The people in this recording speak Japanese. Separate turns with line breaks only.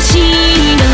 しいない